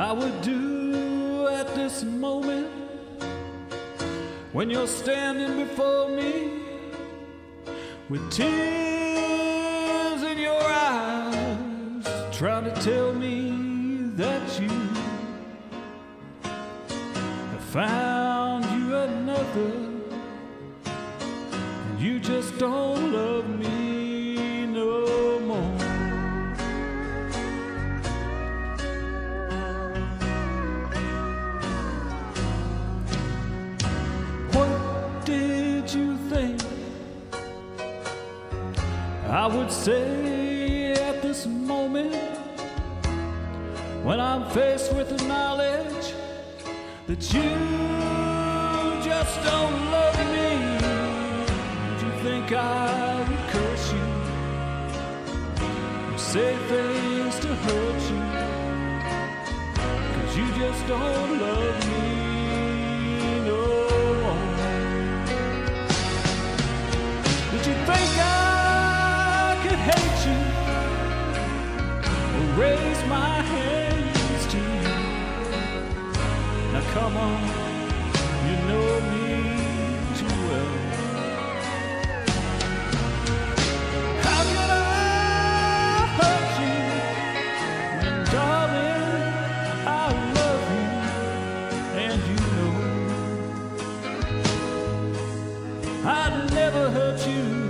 I would do at this moment when you're standing before me with tears in your eyes, trying to tell me that you have found you another, and you just don't I would say at this moment when I'm faced with the knowledge that you just don't love me? Did you think I would curse you? Or say things to hurt you? Cause you just don't love me no. Did you think raise my hands to you? Now come on, you know me too well. How could I hurt you darling, I love you and you know I'd never hurt you.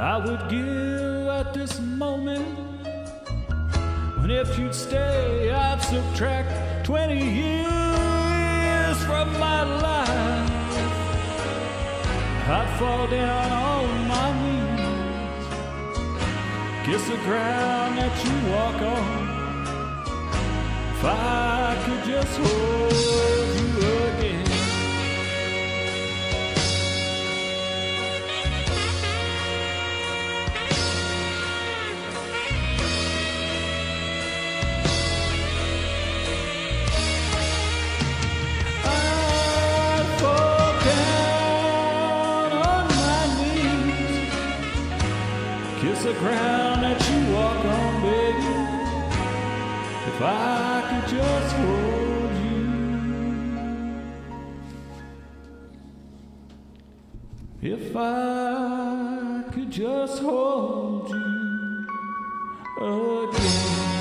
I would give at this moment? When if you'd stay, I'd subtract 20 years from my life. I'd fall down on my knees, kiss the ground that you walk on. If I could just hold ground that you walk on, baby. If I could just hold you. If I could just hold you again.